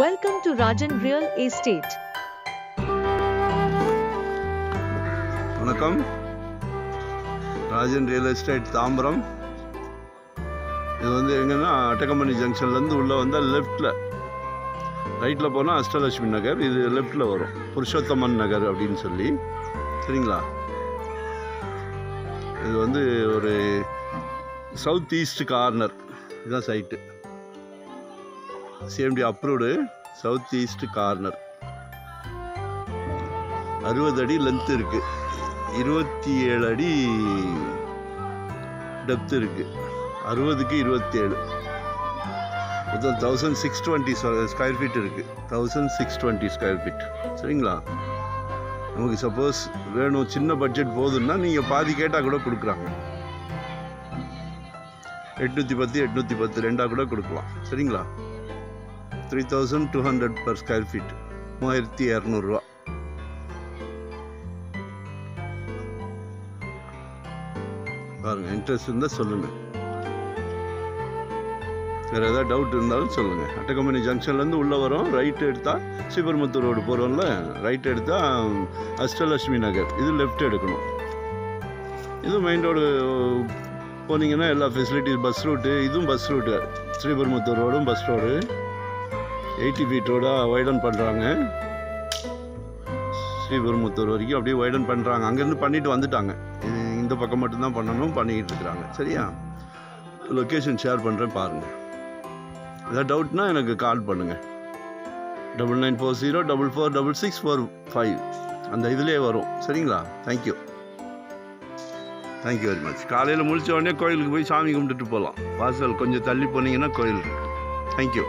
Welcome to Rajan real estate வணக்கம். Rajan real estate Tambaram. இது வந்து எங்கன்னா அட்டகம்பனி ஜங்ஷன்லேருந்து உள்ளே வந்தால் லெஃப்டில் ரைட்டில் போனால் அஷ்டலட்சுமி நகர் இது லெஃப்டில் வரும். புருஷோத்தமன் நகர் அப்படின்னு சொல்லி. சரிங்களா? இது வந்து ஒரு சவுத் ஈஸ்ட் கார்னர் இதுதான் site CMD approved south east corner அறுபது அடி லென்த் இருக்குது இருபத்தி ஏழு அடி டெப்த் இருக்குது அறுபதுக்கு இருபத்தி ஏழு மொத்தம் thousand six twenty square feet இருக்குது thousand six twenty square feet சரிங்களா? நமக்கு சப்போஸ் வேணும் சின்ன பட்ஜெட் போதுன்னா நீங்கள் பாதி கேட்டால் கூட கொடுக்குறாங்க எட்நூற்றி பத்து எட்நூற்றி பத்து ரெண்டாக கூட கொடுக்கலாம். சரிங்களா? Three thousand two hundred per square feet மூவாயிரத்தி இரநூறுவா. பாருங்க இன்ட்ரெஸ்ட் இருந்தால் சொல்லுங்கள் வேறு ஏதாவது டவுட் இருந்தாலும் சொல்லுங்கள் அட்டகம்பெனி ஜங்ஷன்லேருந்து உள்ளே வரோம் ரைட் எடுத்தால் ஸ்ரீபெருமத்தூர் ரோடு போகிறோம்ல ரைட் எடுத்தால் அஷ்டலட்சுமி நகர். இது லெஃப்ட் எடுக்கணும். இது மெயின் ரோடு போனீங்கன்னா எல்லா ஃபெசிலிட்டிஸ் பஸ் ரூட்டு இதுவும் பஸ் ரூட்டு ஸ்ரீபெருமத்தூர் ரோடும் பஸ் ரோடு எயிட்டி ஃபீட்டோட வைடன் பண்ணுறாங்க ஸ்ரீபெருமுத்தூர் வரைக்கும் அப்படியே வைடன் பண்ணுறாங்க அங்கேருந்து பண்ணிட்டு வந்துட்டாங்க. இந்த பக்கம் மட்டும்தான் பண்ணணும் பண்ணிக்கிட்டு இருக்கிறாங்க. சரியா? லொக்கேஷன் ஷேர் பண்ணுறேன் பாருங்கள் ஏதாவது டவுட்னா எனக்கு கால் பண்ணுங்கள் double nine four zero double four double six four five அந்த இதிலே வரும். சரிங்களா? தேங்க்யூ தேங்க்யூ வெரி மச் காலையில் முழிச்ச உடனே கோயிலுக்கு போய் சாமி கும்பிட்டுட்டு போகலாம் வாசல் கொஞ்சம் தள்ளி போனீங்கன்னா கோயில் தேங்க்யூ